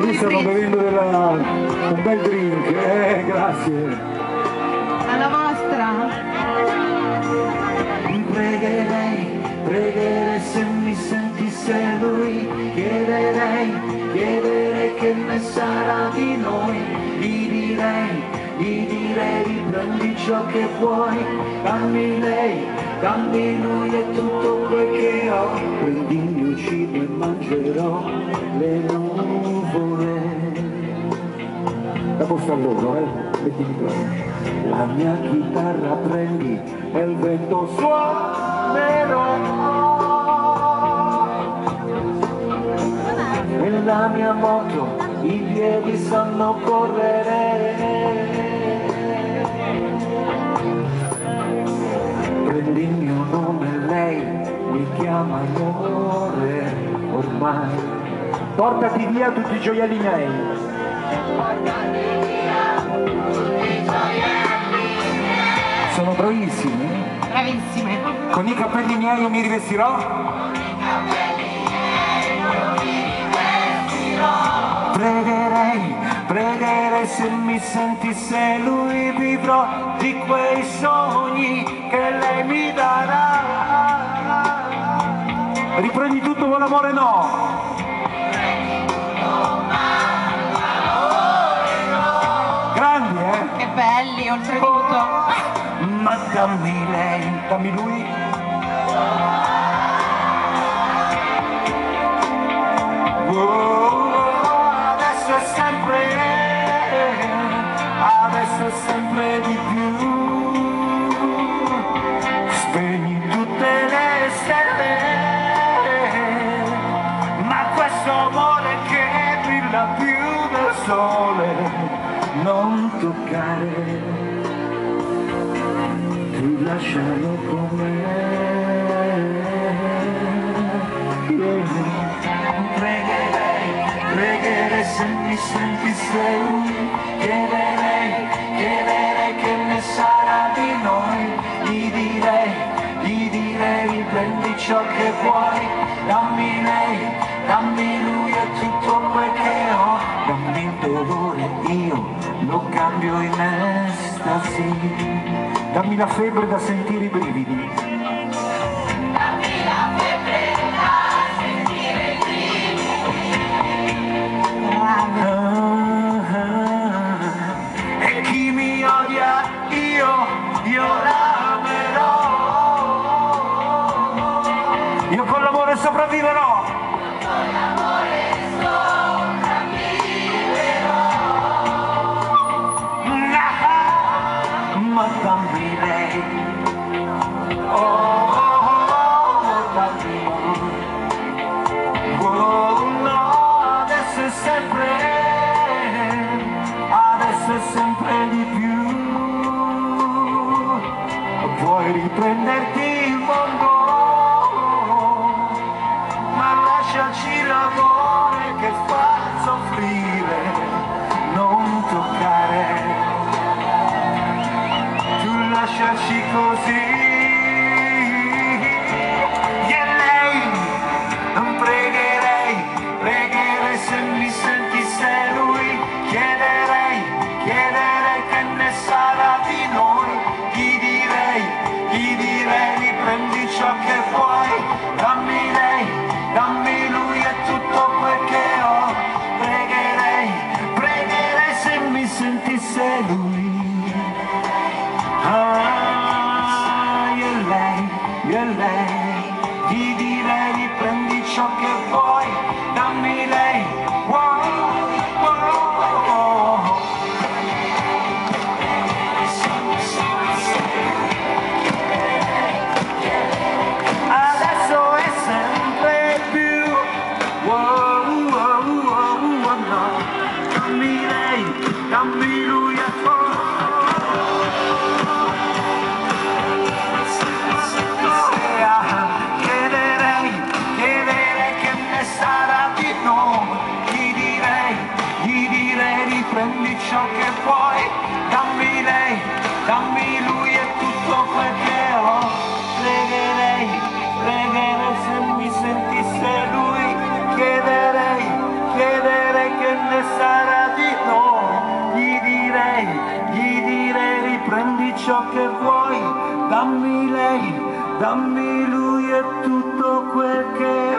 lì stanno bevendo della, un bel drink, eh, grazie. Alla vostra? Pregherei, pregherei se mi sentisse lui, chiederei, chiederei che ne sarà di noi, gli direi, gli direi riprendi ciò che vuoi, dammi lei, dammi lui e tutto quel che ho, prendi il mio cibo e mangerò le nuvole. Dopo sta loro, eh, mettimi qua. La mia chitarra prendi e il vento suonerò E la mia moto i piedi sanno correre Prendi il mio nome lei mi chiama amore ormai Portati via tutti i gioielli miei. Sono bravissimi. Bravissime. Con i capelli miei io mi rivestirò. Pregherei, pregherei se mi sentisse lui vivrò di quei sogni che lei mi darà. Riprendi tutto con l'amore no. Belli, oltretutto. Ma dammi lei, Dammi lui. oh, adesso è sempre, adesso è sempre di più. Spegni tutte le stelle, ma questo amore che brilla più del sole, non toccare, tu lascialo con me. Pregherei, pregherei se mi sentisse lui, cambio in estasi. Dammi la febbre da sentire i brividi. Sempre, di più. Puoi riprenderti il mondo, ma lasciaci l'amore che fa soffrire, non toccare. Tu lasciaci così lei, io e lei, ti direi riprendi ciò che vuoi, dammi lei, riprendi ciò che vuoi, dammi lei, dammi lui e tutto quel che ho, pregherei, pregherei se mi sentisse lui, chiederei, chiederei che ne sarà di noi, gli direi, gli direi prendi ciò che vuoi, dammi lei, dammi lui e tutto quel che